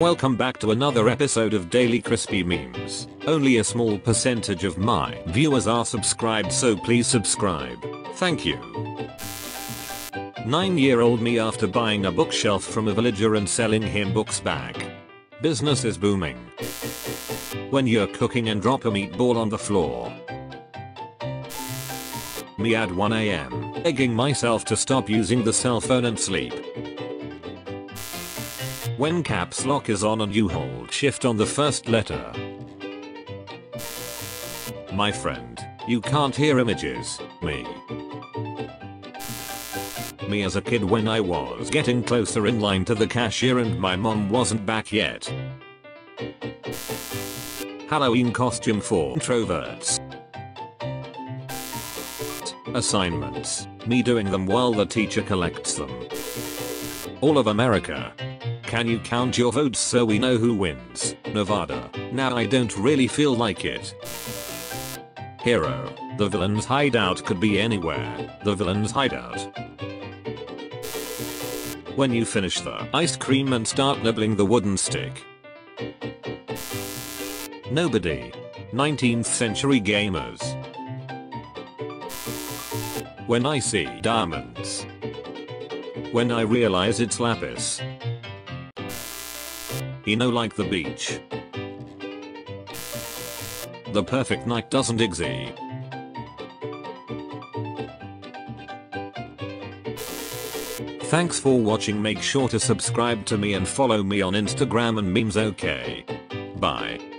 Welcome back to another episode of Daily Crispy Memes. Only a small percentage of my viewers are subscribed so please subscribe. Thank you. 9 year old me after buying a bookshelf from a villager and selling him books back. Business is booming. When you're cooking and drop a meatball on the floor. Me at 1am, egging myself to stop using the cell phone and sleep. When caps lock is on and you hold shift on the first letter. My friend, you can't hear images, me. Me as a kid when I was getting closer in line to the cashier and my mom wasn't back yet. Halloween costume for introverts. Assignments, me doing them while the teacher collects them. All of America, can you count your votes so we know who wins? Nevada. Now I don't really feel like it. Hero. The villain's hideout could be anywhere. The villain's hideout. When you finish the ice cream and start nibbling the wooden stick. Nobody. 19th century gamers. When I see diamonds. When I realize it's lapis. You know like the beach. The perfect night doesn't exist. Thanks for watching make sure to subscribe to me and follow me on Instagram and memes okay. Bye.